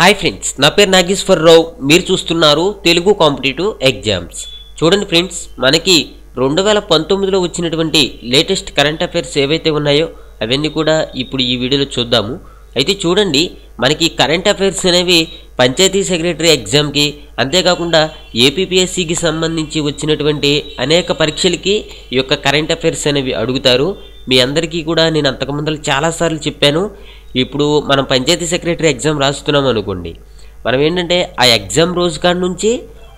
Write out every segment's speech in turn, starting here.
Hi friends నా పేరు నాగేశ్వరరావు మీరు చూస్తున్నారు తెలుగు కాంపిటేటివ్ ఎగ్జామ్స్. చూడండి ఫ్రెండ్స్ మనకి రెండు వేల పంతొమ్మిదిలో వచ్చినటువంటి లేటెస్ట్ కరెంట్ అఫైర్స్ ఏవైతే ఉన్నాయో అవన్నీ కూడా ఇప్పుడు ఈ వీడియోలో చూద్దాము. అయితే చూడండి మనకి కరెంట్ అఫైర్స్ అనేవి పంచాయతీ సెక్రటరీ ఎగ్జామ్కి అంతేకాకుండా ఏపీపీఎస్సికి సంబంధించి వచ్చినటువంటి అనేక పరీక్షలకి ఈ యొక్క కరెంట్ అఫైర్స్ అనేవి అడుగుతారు. మీ అందరికీ కూడా నేను అంతకుముందు చాలాసార్లు చెప్పాను. ఇప్పుడు మనం పంచాయతీ సెక్రటరీ ఎగ్జామ్ రాస్తున్నాం అనుకోండి మనం ఏంటంటే ఆ ఎగ్జామ్ రోజు కాడి నుంచి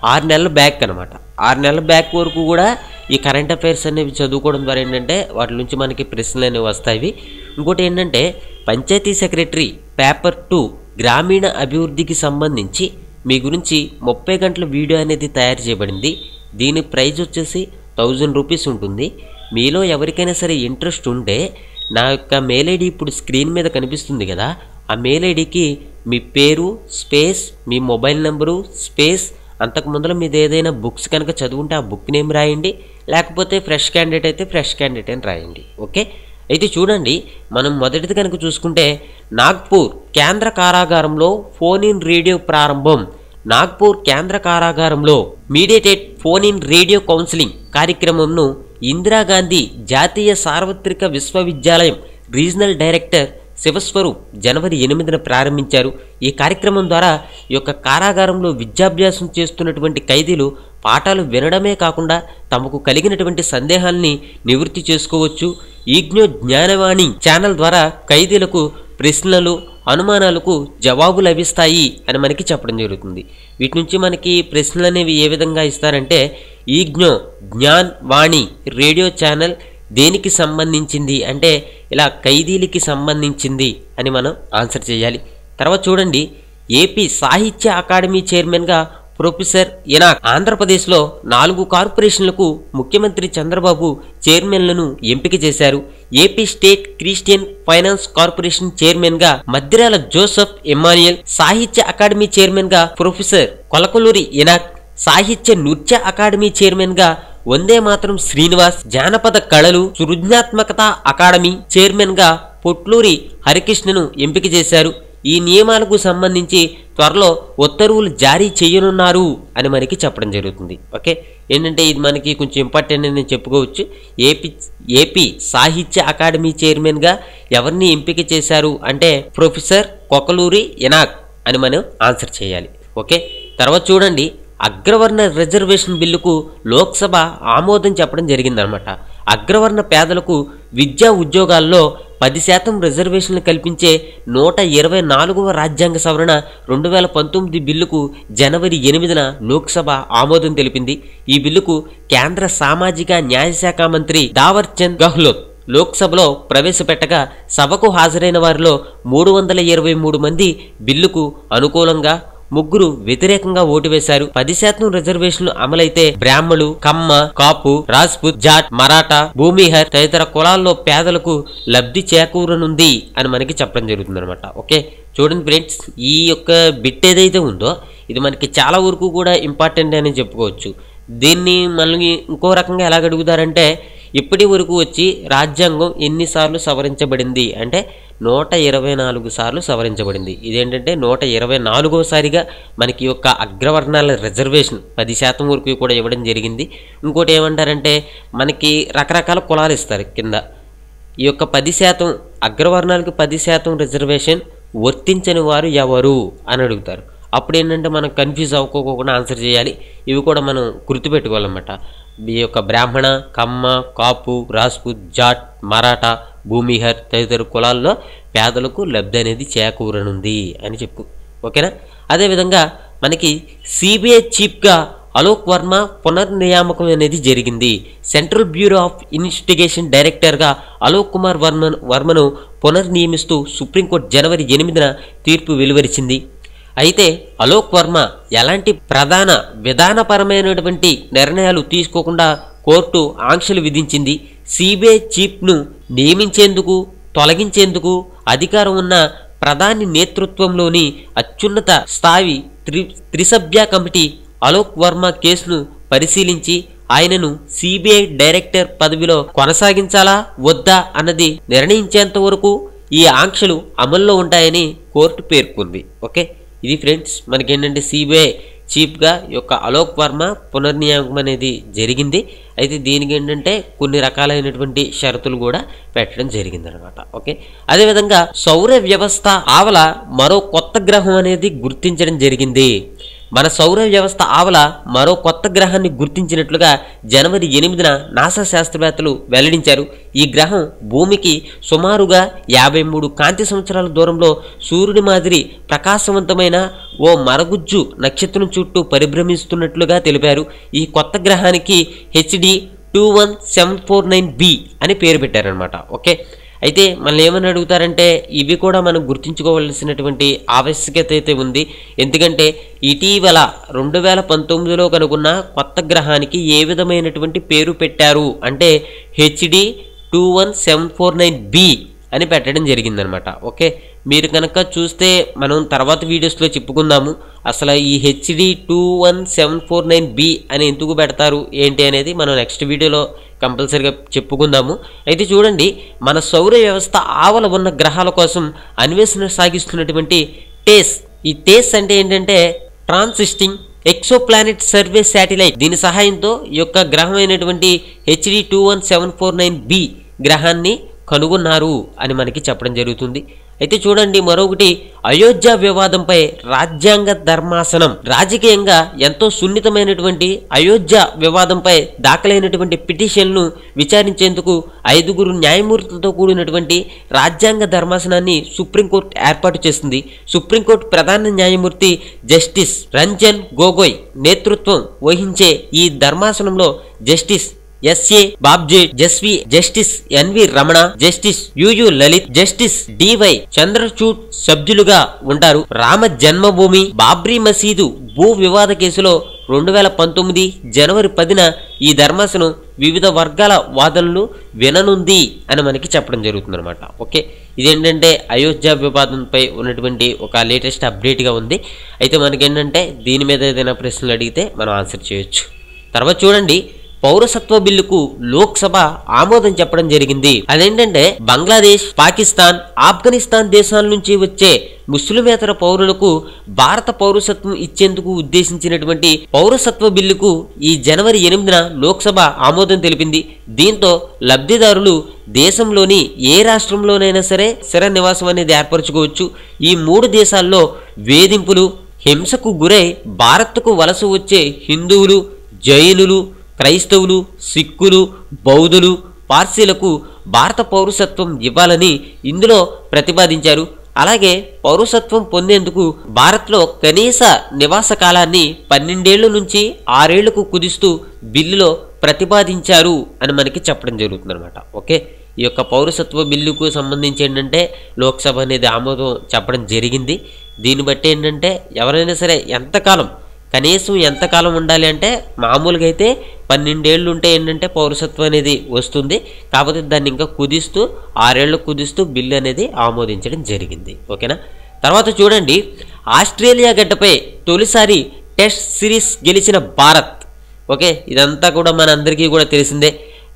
ఆరు నెలల బ్యాక్ అనమాట ఆరు నెలల బ్యాక్ వరకు కూడా ఈ కరెంట్ అఫైర్స్ అనేవి చదువుకోవడం ద్వారా ఏంటంటే వాటి నుంచి మనకి ప్రశ్నలు అనేవి వస్తాయి. ఇంకోటి ఏంటంటే పంచాయతీ సెక్రటరీ పేపర్ టూ గ్రామీణ అభివృద్ధికి సంబంధించి మీ గురించి ముప్పై గంటల వీడియో అనేది తయారు చేయబడింది. దీని ప్రైజ్ వచ్చేసి థౌజండ్ రూపీస్ ఉంటుంది. మీలో ఎవరికైనా సరే ఇంట్రెస్ట్ ఉంటే నా యొక్క మెయిల్ ఐడి ఇప్పుడు స్క్రీన్ మీద కనిపిస్తుంది కదా? ఆ మెయిల్ ఐడికి మీ పేరు స్పేస్ మీ మొబైల్ నెంబరు స్పేస్ అంతకు ముందర మీది ఏదైనా బుక్స్ కనుక చదువుంటే ఆ బుక్ నేమ్ రాయండి. లేకపోతే ఫ్రెష్ క్యాండిడేట్ అయితే ఫ్రెష్ క్యాండిడేట్ అని రాయండి. ఓకే అయితే చూడండి మనం మొదటిది కనుక చూసుకుంటే నాగ్పూర్ కేంద్ర కారాగారంలో ఫోన్ ఇన్ రేడియో ప్రారంభం నాగ్పూర్ కేంద్ర కారాగారంలో mediated phone in radio counselling కార్యక్రమంను Indira Gandhi జాతీయ సార్వత్రిక విశ్వవిద్యాలయం రీజనల్ డైరెక్టర్ శివస్వరూప్ జనవరి ఎనిమిదిన ప్రారంభించారు. ఈ కార్యక్రమం ద్వారా ఈ యొక్క కారాగారంలో విద్యాభ్యాసం చేస్తున్నటువంటి ఖైదీలు పాఠాలు వినడమే కాకుండా తమకు కలిగినటువంటి సందేహాల్ని నివృత్తి చేసుకోవచ్చు. ఈజ్ఞో జ్ఞానవాణి ఛానల్ ద్వారా ఖైదీలకు ప్రశ్నలు అనుమానాలకు జవాబు లభిస్తాయి అని మనకి చెప్పడం జరుగుతుంది. వీటి నుంచి మనకి ప్రశ్నలు అనేవి ఏ విధంగా ఇస్తారంటే ఈజ్ఞో జ్ఞాన్ వాణి రేడియో ఛానల్ దేనికి సంబంధించింది? అంటే ఇలా ఖైదీలకి సంబంధించింది అని మనం ఆన్సర్ చేయాలి. తర్వాత చూడండి ఏపీ సాహిత్య అకాడమీ చైర్మన్గా ప్రొఫెసర్ ఇనాక్. ఆంధ్రప్రదేశ్లో నాలుగు కార్పొరేషన్లకు ముఖ్యమంత్రి చంద్రబాబు చైర్మన్లను ఎంపిక చేశారు. AP state Christian finance corporation చైర్మన్గా మద్దిరాల జోసెఫ్ ఎమాన్యుయల్ సాహిత్య అకాడమీ చైర్మన్గా ప్రొఫెసర్ కొలకలూరి ఇనాక్ సాహిత్య నృత్య అకాడమీ చైర్మన్గా వందే మాత్రం శ్రీనివాస్ జానపద కళలు సృజనాత్మకత అకాడమీ చైర్మన్గా పొట్లూరి హరికృష్ణను ఎంపిక చేశారు. ఈ నియమాలకు సంబంధించి త్వరలో ఉత్తర్వులు జారీ చేయనున్నారు అని మనకి చెప్పడం జరుగుతుంది. ఓకే? ఏంటంటే ఇది మనకి కొంచెం ఇంపార్టెంట్ అని చెప్పుకోవచ్చు. ఏపీ ఏపీ సాహిత్య అకాడమీ చైర్మన్గా ఎవరిని ఎంపిక చేశారు అంటే ప్రొఫెసర్ కొకలూరి ఇనాక్ అని మనం ఆన్సర్ చేయాలి. ఓకే? తర్వాత చూడండి. అగ్రవర్ణ రిజర్వేషన్ బిల్లుకు లోక్సభ ఆమోదం చెప్పడం జరిగిందనమాట. అగ్రవర్ణ పేదలకు విద్యా ఉద్యోగాల్లో పది శాతం రిజర్వేషన్లు కల్పించే నూట ఇరవై నాలుగవ రాజ్యాంగ సవరణ రెండు వేల పంతొమ్మిది బిల్లుకు జనవరి ఎనిమిదిన లోక్సభ ఆమోదం తెలిపింది. ఈ బిల్లుకు కేంద్ర సామాజిక న్యాయశాఖ మంత్రి దావర్చంద్ గెహ్లోట్ లోక్సభలో ప్రవేశపెట్టగా సభకు హాజరైన వారిలో మూడు వందల ఇరవై మూడు మంది బిల్లుకు అనుకూలంగా ముగ్గురు వ్యతిరేకంగా ఓటు వేశారు. పది శాతం రిజర్వేషన్లు అమలైతే బ్రాహ్మణులు కమ్మ కాపు రాజ్పుత్ జాట్ మరాఠా భూమిహర్ తదితర కులాల్లో పేదలకు లబ్ధి చేకూరనుంది అని మనకి చెప్పడం జరుగుతుంది అనమాట ఓకే? చూడండి ఫ్రెండ్స్ ఈ యొక్క బిట్ ఏదైతే ఉందో ఇది మనకి చాలా వరకు కూడా ఇంపార్టెంట్ అని చెప్పుకోవచ్చు. దీన్ని మళ్ళీ ఇంకో రకంగా ఎలాగ అడుగుతారంటే ఇప్పటి వరకు వచ్చి రాజ్యాంగం ఎన్నిసార్లు సవరించబడింది? అంటే నూట ఇరవై నాలుగు సార్లు సవరించబడింది. ఇదేంటంటే నూట ఇరవై నాలుగోసారిగా మనకి యొక్క అగ్రవర్ణాల రిజర్వేషన్ పది శాతం వరకు కూడా ఇవ్వడం జరిగింది. ఇంకోటి ఏమంటారంటే మనకి రకరకాల కులాలు ఇస్తారు కింద. ఈ యొక్క పది శాతం అగ్రవర్ణాలకు పది శాతం రిజర్వేషన్ వర్తించని వారు ఎవరు అని అడుగుతారు. అప్పుడు ఏంటంటే మనం కన్ఫ్యూజ్ అవ్వకోకుండా ఆన్సర్ చేయాలి. ఇవి కూడా మనం గుర్తుపెట్టుకోవాలన్నమాట. ఈ యొక్క బ్రాహ్మణ కమ్మ కాపు రాజ్పుత్ జాట్ మరాఠా భూమిహర్ తదితర కులాల్లో పేదలకు లబ్ధి అనేది చేకూరనుంది అని చెప్పు. ఓకేనా? అదేవిధంగా మనకి సిబిఐ చీఫ్గా అలోక్ వర్మ పునర్నియామకం అనేది జరిగింది. సెంట్రల్ బ్యూరో ఆఫ్ ఇన్వెస్టిగేషన్ డైరెక్టర్గా అలోక్ కుమార్ వర్మ వర్మను పునర్నియమిస్తూ సుప్రీంకోర్టు జనవరి ఎనిమిదిన తీర్పు వెలువరిచింది. అయితే అలోక్ వర్మ ఎలాంటి ప్రధాన విధానపరమైనటువంటి నిర్ణయాలు తీసుకోకుండా కోర్టు ఆంక్షలు విధించింది. సిబిఐ చీఫ్ను నియమించేందుకు తొలగించేందుకు అధికారం ఉన్న ప్రధాని నేతృత్వంలోని అత్యున్నత స్థాయి త్రి త్రిసభ్య కమిటీ అలోక్ వర్మ కేసును పరిశీలించి ఆయనను సిబిఐ డైరెక్టర్ పదవిలో కొనసాగించాలా వద్దా అన్నది నిర్ణయించేంత వరకు ఈ ఆంక్షలు అమల్లో ఉంటాయని కోర్టు పేర్కొంది. ఓకే? ఇది ఫ్రెండ్స్ మనకేంటంటే సిబిఐ చీఫ్గా ఈ యొక్క అలోక్ వర్మ పునర్నియామకం అనేది జరిగింది. అయితే దీనికి ఏంటంటే కొన్ని రకాలైనటువంటి షరతులు కూడా పెట్టడం జరిగింది అనమాట ఓకే? అదేవిధంగా సౌర వ్యవస్థ ఆవల మరో కొత్త గ్రహం అనేది గుర్తించడం జరిగింది. మన సౌర వ్యవస్థ ఆవల మరో కొత్త గ్రహాన్ని గుర్తించినట్లుగా జనవరి ఎనిమిదిన నాసా శాస్త్రవేత్తలు వెల్లడించారు. ఈ గ్రహం భూమికి సుమారుగా యాభై మూడు కాంతి సంవత్సరాల దూరంలో సూర్యుడి మాదిరి ప్రకాశవంతమైన ఓ మరగుజ్జు నక్షత్రం చుట్టూ పరిభ్రమిస్తున్నట్లుగా తెలిపారు. ఈ కొత్త గ్రహానికి HD two one seven four nine B అని పేరు పెట్టారనమాట ఓకే? అయితే మనల్ని ఏమని అడుగుతారంటే ఇవి కూడా మనం గుర్తుంచుకోవాల్సినటువంటి ఆవశ్యకత అయితే ఉంది. ఎందుకంటే ఇటీవల రెండు వేల పంతొమ్మిదిలో కనుగొన్న కొత్త గ్రహానికి ఏ విధమైనటువంటి పేరు పెట్టారు? అంటే HD two one seven four nine B అని పెట్టడం జరిగిందనమాట. ఓకే? మీరు కనుక చూస్తే మనం తర్వాత వీడియోస్లో చెప్పుకుందాము. అసలు ఈ HD two one seven four nine B అని ఎందుకు పెడతారు? ఏంటి అనేది మనం నెక్స్ట్ వీడియోలో కంపల్సరిగా చెప్పుకుందాము. అయితే చూడండి మన సౌర వ్యవస్థ ఆవల ఉన్న గ్రహాల కోసం అన్వేషణ సాగిస్తున్నటువంటి టేస్. ఈ టేస్ అంటే ఏంటంటే ట్రాన్సిస్టింగ్ ఎక్సోప్లానెట్ సర్వే శాటిలైట్. దీని సహాయంతో ఈ యొక్క గ్రహం అయినటువంటి HD two one seven four nine B గ్రహాన్ని కనుగొన్నారు అని మనకి చెప్పడం జరుగుతుంది. అయితే చూడండి మరొకటి. అయోధ్య వివాదంపై రాజ్యాంగ ధర్మాసనం. రాజకీయంగా ఎంతో సున్నితమైనటువంటి అయోధ్య వివాదంపై దాఖలైనటువంటి పిటిషన్ను విచారించేందుకు ఐదుగురు న్యాయమూర్తులతో కూడినటువంటి రాజ్యాంగ ధర్మాసనాన్ని సుప్రీంకోర్టు ఏర్పాటు చేసింది. సుప్రీంకోర్టు ప్రధాన న్యాయమూర్తి జస్టిస్ రంజన్ గొగోయ్ నేతృత్వం వహించే ఈ ధర్మాసనంలో justice SA Bobde Jasvi justice NV Ramana justice UU Lalit justice DY Chandrachud సభ్యులుగా ఉంటారు. రామ జన్మభూమి బాబ్రీ మసీదు భూ వివాద కేసులో రెండు వేల పంతొమ్మిది జనవరి పదిన ఈ ధర్మాసనం వివిధ వర్గాల వాదనలు విననుంది అని మనకి చెప్పడం జరుగుతుంది అనమాట ఓకే? ఇదేంటంటే అయోధ్య వివాదంపై ఉన్నటువంటి ఒక లేటెస్ట్ అప్డేట్గా ఉంది. అయితే మనకేంటంటే దీని మీద ఏదైనా ప్రశ్నలు అడిగితే మనం ఆన్సర్ చేయొచ్చు. తర్వాత చూడండి. పౌరసత్వ బిల్లుకు లోక్సభ ఆమోదం చెప్పడం జరిగింది. అదేంటంటే బంగ్లాదేశ్ పాకిస్తాన్ ఆఫ్ఘనిస్తాన్ దేశాల నుంచి వచ్చే ముస్లిమేతర పౌరులకు భారత పౌరసత్వం ఇచ్చేందుకు ఉద్దేశించినటువంటి పౌరసత్వ బిల్లుకు ఈ జనవరి ఎనిమిదిన లోక్సభ ఆమోదం తెలిపింది. దీంతో లబ్ధిదారులు దేశంలోని ఏ రాష్ట్రంలోనైనా సరే స్థిర నివాసం అనేది ఏర్పరచుకోవచ్చు. ఈ మూడు దేశాల్లో వేధింపులు హింసకు గురై భారత్కు వలస వచ్చే హిందువులు జైనులు క్రైస్తవులు సిక్కులు బౌద్ధులు పార్సీలకు భారత పౌరసత్వం ఇవ్వాలని ఇందులో ప్రతిపాదించారు. అలాగే పౌరసత్వం పొందేందుకు భారత్లో కనీస నివాస కాలాన్ని పన్నెండేళ్ళ నుంచి ఆరేళ్ళకు కుదిస్తూ బిల్లులో ప్రతిపాదించారు అని మనకి చెప్పడం జరుగుతుంది అనమాట ఓకే? ఈ యొక్క పౌరసత్వ బిల్లుకు సంబంధించి ఏంటంటే లోక్సభ అనేది ఆమోదం చెప్పడం జరిగింది. దీన్ని బట్టి ఏంటంటే ఎవరైనా సరే ఎంతకాలం కనీసం ఎంతకాలం ఉండాలి అంటే మామూలుగా అయితే పన్నెండేళ్ళు ఉంటే ఏంటంటే పౌరసత్వం అనేది వస్తుంది. కాకపోతే దాన్ని ఇంకా కుదిస్తూ ఆరేళ్ళు కుదిస్తూ బిల్లు అనేది ఆమోదించడం జరిగింది. ఓకేనా? తర్వాత చూడండి. ఆస్ట్రేలియా గడ్డపై తొలిసారి టెస్ట్ సిరీస్ గెలిచిన భారత్. ఓకే? ఇదంతా కూడా మనందరికీ కూడా తెలిసిందే.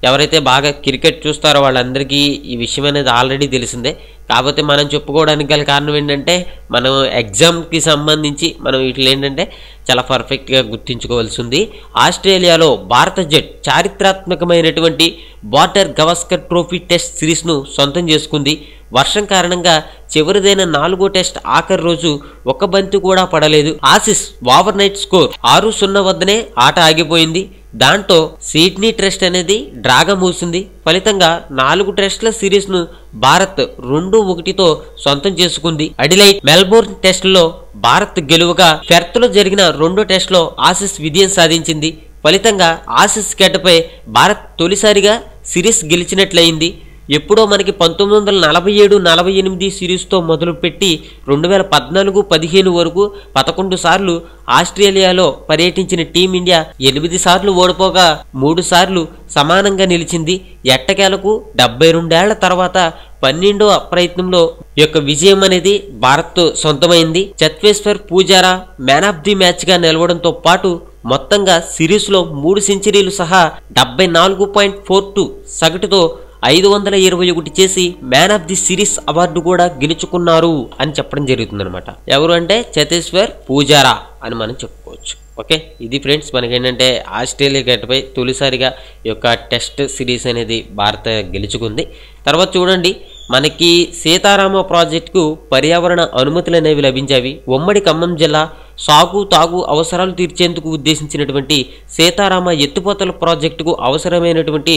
ఎవరైతే బాగా క్రికెట్ చూస్తారో వాళ్ళందరికీ ఈ విషయం అనేది ఆల్రెడీ తెలిసిందే. కాకపోతే మనం చెప్పుకోవడానికి గల కారణం ఏంటంటే మనం ఎగ్జామ్కి సంబంధించి మనం వీటిలో ఏంటంటే చాలా పర్ఫెక్ట్గా గుర్తించుకోవాల్సి ఉంది ఆస్ట్రేలియాలో భారత జట్ చారిత్రాత్మకమైనటువంటి బార్డర్ గవస్కర్ ట్రోఫీ టెస్ట్ సిరీస్ను సొంతం చేసుకుంది. వర్షం కారణంగా చివరిదైన నాలుగో టెస్ట్ ఆఖరి రోజు ఒక బంతి కూడా పడలేదు. ఆసిస్ ఓవర్ నైట్ స్కోర్ ఆరు సున్నా వద్దనే ఆట ఆగిపోయింది. దాంతో సిడ్నీ టెస్ట్ అనేది డ్రాగా మూసింది. ఫలితంగా నాలుగు టెస్టుల సిరీస్ను భారత్ రెండు ఒకటితో సొంతం చేసుకుంది. అడిలైట్ మెల్బోర్న్ టెస్టులో భారత్ గెలువగా ఫెర్త్లో జరిగిన రెండో టెస్టులో ఆసిస్ విజయం సాధించింది. ఫలితంగా ఆసిస్ గడ్డపై భారత్ తొలిసారిగా సిరీస్ గెలిచినట్లయింది. ఎప్పుడో మనకి పంతొమ్మిది వందల నలభై ఏడు నలభై ఎనిమిది సిరీస్తో మొదలుపెట్టి రెండు వేల పద్నాలుగు పదిహేను వరకు పదకొండు సార్లు ఆస్ట్రేలియాలో పర్యటించిన టీమిండియా ఎనిమిది సార్లు ఓడిపోగా మూడు సార్లు సమానంగా నిలిచింది. ఎట్టకేలకు డెబ్బై రెండేళ్ళ తర్వాత పన్నెండో ప్రయత్నంలో యొక్క విజయం అనేది Bharat సొంతమైంది. Cheteshwar Pujara man of the మ్యాచ్గా నిలవడంతో పాటు మొత్తంగా సిరీస్లో మూడు సెంచరీలు సహా డెబ్బై నాలుగు పాయింట్ ఫోర్ టూ సగటుతో ఐదు వందల ఇరవై ఒకటి చేసి man of the series award కూడా గెలుచుకున్నారు అని చెప్పడం జరుగుతుందనమాట ఎవరు అంటే చతేశ్వర్ పూజారా అని మనం చెప్పుకోవచ్చు. ఓకే? ఇది ఫ్రెండ్స్ మనకేంటంటే ఆస్ట్రేలియా గట్టుపై తొలిసారిగా ఈ యొక్క టెస్ట్ సిరీస్ అనేది భారత గెలుచుకుంది. తర్వాత చూడండి మనకి సీతారామ ప్రాజెక్టుకు పర్యావరణ అనుమతులు అనేవి లభించేవి. ఉమ్మడి ఖమ్మం జిల్లా సాగు తాగు అవసరాలు తీర్చేందుకు ఉద్దేశించినటువంటి సీతారామ ఎత్తుపోతల ప్రాజెక్టుకు అవసరమైనటువంటి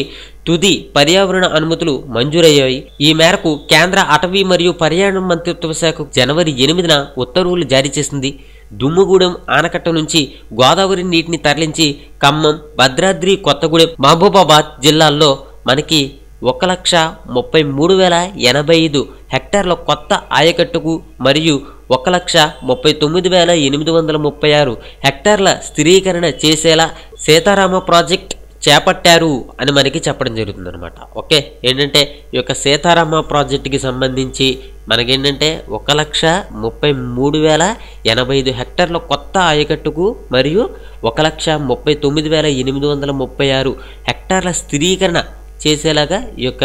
తుది పర్యావరణ అనుమతులు మంజూరయ్యాయి. ఈ మేరకు కేంద్ర అటవీ మరియు పర్యావరణ మంత్రిత్వ శాఖ జనవరి ఎనిమిదిన ఉత్తర్వులు జారీ చేసింది. దుమ్ముగూడెం ఆనకట్ట నుంచి గోదావరి నీటిని తరలించి ఖమ్మం భద్రాద్రి కొత్తగూడెం మహబూబాబాద్ జిల్లాల్లో మనకి ఒక లక్ష ముప్పై మూడు వేల ఎనభై ఐదు హెక్టార్ల కొత్త ఆయకట్టుకు మరియు ఒక లక్ష ముప్పై తొమ్మిది వేల ఎనిమిది వందల ముప్పై ఆరు హెక్టార్ల స్థిరీకరణ చేసేలా సీతారామ ప్రాజెక్ట్ చేపట్టారు అని మనకి చెప్పడం జరుగుతుంది అనమాట ఓకే? ఏంటంటే ఈ యొక్క సీతారామ ప్రాజెక్టుకి సంబంధించి మనకేంటంటే ఒక లక్ష ముప్పై మూడు వేల ఎనభై ఐదు హెక్టార్ల కొత్త ఆయకట్టుకు మరియు ఒక లక్ష ముప్పై తొమ్మిది వేల ఎనిమిది వందల ముప్పై ఆరు హెక్టార్ల స్థిరీకరణ చేసేలాగా ఈ యొక్క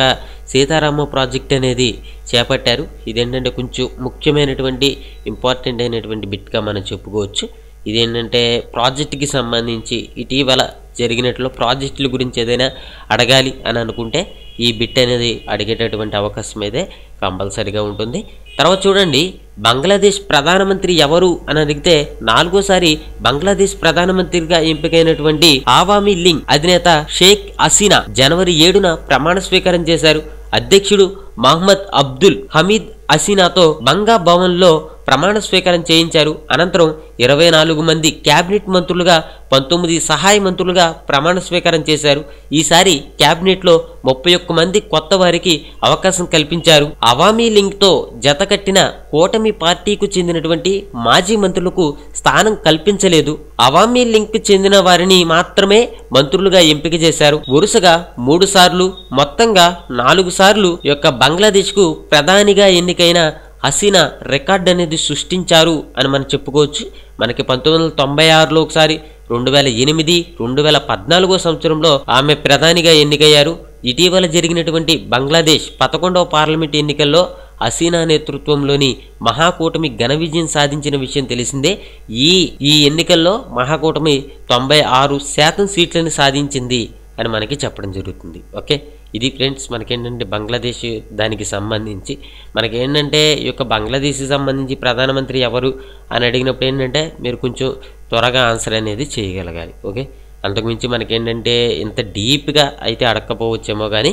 సీతారామ ప్రాజెక్ట్ అనేది చేపట్టారు. ఇదేంటంటే కొంచెం ముఖ్యమైనటువంటి ఇంపార్టెంట్ అయినటువంటి బిట్గా మనం చెప్పుకోవచ్చు. ఇదేంటంటే ప్రాజెక్ట్కి సంబంధించి ఇటీవల జరిగినట్లు ప్రాజెక్టుల గురించి ఏదైనా అడగాలి అని అనుకుంటే ఈ బిట్ అనేది అడిగేటటువంటి అవకాశం అయితే కంపల్సరీగా ఉంటుంది. తర్వాత చూడండి బంగ్లాదేశ్ ప్రధానమంత్రి ఎవరు అని అడిగితే నాలుగోసారి బంగ్లాదేశ్ ప్రధానమంత్రిగా ఎంపికైనటువంటి ఆవామీ లింగ్ అధినేత షేక్ హసీనా జనవరి ఏడున ప్రమాణ స్వీకారం చేశారు. అధ్యక్షుడు మహమ్మద్ అబ్దుల్ హమీద్ హసీనాతో బంగా భవన్లో ప్రమాణ స్వీకారం చేయించారు. అనంతరం ఇరవై నాలుగు మంది కేబినెట్ మంత్రులుగా పంతొమ్మిది సహాయ మంత్రులుగా ప్రమాణ స్వీకారం చేశారు. ఈసారి కేబినెట్లో ముప్పై ఒక్క మంది కొత్త వారికి అవకాశం కల్పించారు. అవామీ లింక్తో జతకట్టిన కూటమి పార్టీకు చెందినటువంటి మాజీ మంత్రులకు స్థానం కల్పించలేదు. అవామీ లింక్ చెందిన వారిని మాత్రమే మంత్రులుగా ఎంపిక చేశారు. వరుసగా మూడు సార్లు మొత్తంగా నాలుగు సార్లు యొక్క బంగ్లాదేశ్కు ప్రధానిగా ఎన్నికైన హసీనా రికార్డ్ అనేది సృష్టించారు అని మనం చెప్పుకోవచ్చు. మనకి పంతొమ్మిది వందల తొంభై ఆరులో ఒకసారి రెండు వేల ఎనిమిది రెండు వేల పద్నాలుగో సంవత్సరంలో ఆమె ప్రధానిగా ఎన్నికయ్యారు. ఇటీవల జరిగినటువంటి బంగ్లాదేశ్ పదకొండవ పార్లమెంట్ ఎన్నికల్లో హసీనా నేతృత్వంలోని మహాకూటమి ఘన విజయం సాధించిన విషయం తెలిసిందే. ఈ ఈ ఎన్నికల్లో మహాకూటమి తొంభై ఆరు శాతం సీట్లను సాధించింది అని మనకి చెప్పడం జరుగుతుంది. ఓకే? ఇది ఫ్రెండ్స్ మనకేంటంటే బంగ్లాదేశ్ దానికి సంబంధించి మనకేంటంటే ఈ యొక్క బంగ్లాదేశ్కి సంబంధించి ప్రధానమంత్రి ఎవరు అని అడిగినప్పుడు ఏంటంటే మీరు కొంచెం త్వరగా ఆన్సర్ అనేది చేయగలగాలి ఓకే? అంతకుమించి మనకేంటంటే ఇంత డీప్గా అయితే అడగకపోవచ్చేమో కానీ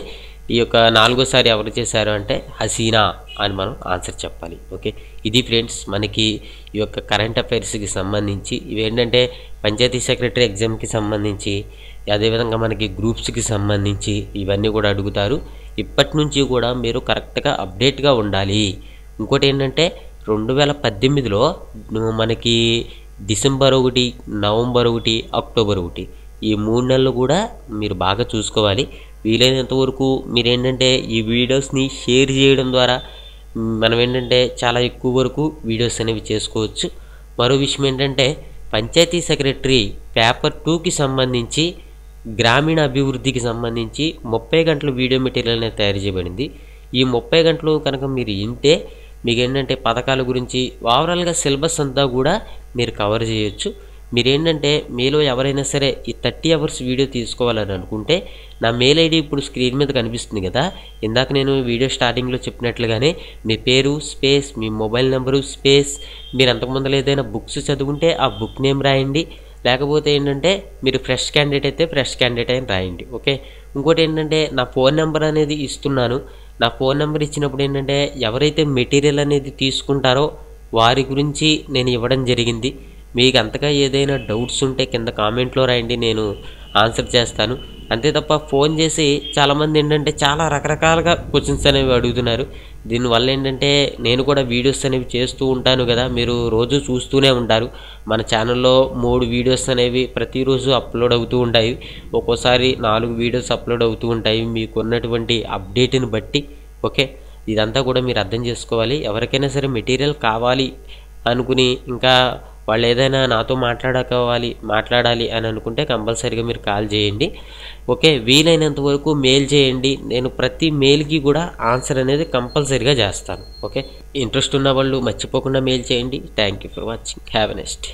ఈ యొక్క నాలుగోసారి ఎవరు చేశారు అంటే హసీనా అని మనం ఆన్సర్ చెప్పాలి ఓకే? ఇది ఫ్రెండ్స్ మనకి ఈ యొక్క కరెంట్ అఫైర్స్కి సంబంధించి ఇవేంటంటే పంచాయతీ సెక్రటరీ ఎగ్జామ్కి సంబంధించి అదేవిధంగా మనకి గ్రూప్స్కి సంబంధించి ఇవన్నీ కూడా అడుగుతారు. ఇప్పటి నుంచి కూడా మీరు కరెక్ట్గా అప్డేట్గా ఉండాలి. ఇంకోటి ఏంటంటే రెండు వేల పద్దెనిమిదిలో మనకి డిసెంబర్ ఒకటి నవంబర్ ఒకటి అక్టోబర్ ఒకటి ఈ మూడు నెలలు కూడా మీరు బాగా చూసుకోవాలి. వీలైనంత వరకు మీరు ఏంటంటే ఈ వీడియోస్ని షేర్ చేయడం ద్వారా మనం ఏంటంటే చాలా ఎక్కువ వరకు వీడియోస్ అనేవి చేసుకోవచ్చు. మరో విషయం ఏంటంటే పంచాయతీ సెక్రటరీ పేపర్ టూకి సంబంధించి గ్రామీణ అభివృద్ధికి సంబంధించి ముప్పై గంటల వీడియో మెటీరియల్ అనేది తయారు చేయబడింది. ఈ ముప్పై గంటలు కనుక మీరు వింటే మీకు ఏంటంటే పథకాల గురించి ఓవరాల్గా సిలబస్ అంతా కూడా మీరు కవర్ చేయొచ్చు. మీరేంటంటే మీలో ఎవరైనా సరే ఈ థర్టీ అవర్స్ వీడియో తీసుకోవాలని అనుకుంటే నా మెయిల్ ఐడి ఇప్పుడు స్క్రీన్ మీద కనిపిస్తుంది కదా. ఇందాక నేను వీడియో స్టార్టింగ్లో చెప్పినట్లుగానే మీ పేరు స్పేస్ మీ మొబైల్ నెంబరు స్పేస్ మీరు అంతకుముందు ఏదైనా బుక్స్ చదువుకుంటే ఆ బుక్ నేమ్ రాయండి. లేకపోతే ఏంటంటే మీరు ఫ్రెష్ క్యాండిడేట్ అయితే ఫ్రెష్ క్యాండిడేట్ అని రాయండి ఓకే ఇంకోటి ఏంటంటే నా ఫోన్ నెంబర్ అనేది ఇస్తున్నాను. నా ఫోన్ నెంబర్ ఇచ్చినప్పుడు ఏంటంటే ఎవరైతే మెటీరియల్ అనేది తీసుకుంటారో వారి గురించి నేను ఇవ్వడం జరిగింది. మీకు అంతగా ఏదైనా డౌట్స్ ఉంటే కింద కామెంట్లో రాయండి నేను ఆన్సర్ చేస్తాను. అంతే తప్ప ఫోన్ చేసి చాలామంది ఏంటంటే చాలా రకరకాలుగా క్వశ్చన్స్ అనేవి అడుగుతున్నారు. దీనివల్ల ఏంటంటే నేను కూడా వీడియోస్ అనేవి చేస్తూ ఉంటాను కదా మీరు రోజు చూస్తూనే ఉంటారు. మన ఛానల్లో మూడు వీడియోస్ అనేవి ప్రతిరోజు అప్లోడ్ అవుతూ ఉంటాయి. ఒక్కోసారి నాలుగు వీడియోస్ అప్లోడ్ అవుతూ ఉంటాయి. మీకు ఉన్నటువంటి అప్డేట్ని బట్టి ఓకే? ఇదంతా కూడా మీరు అర్థం చేసుకోవాలి. ఎవరికైనా సరే మెటీరియల్ కావాలి అనుకుని ఇంకా వాళ్ళు ఏదైనా నాతో మాట్లాడకోవాలి మాట్లాడాలి అని అనుకుంటే కంపల్సరీగా మీరు కాల్ చేయండి. ఓకే వీలైనంత వరకు మెయిల్ చేయండి. నేను ప్రతి మెయిల్కి కూడా ఆన్సర్ అనేది కంపల్సరీగా చేస్తాను. ఓకే ఇంట్రెస్ట్ ఉన్న వాళ్ళు మర్చిపోకుండా మెయిల్ చేయండి. Thank you for watching have a next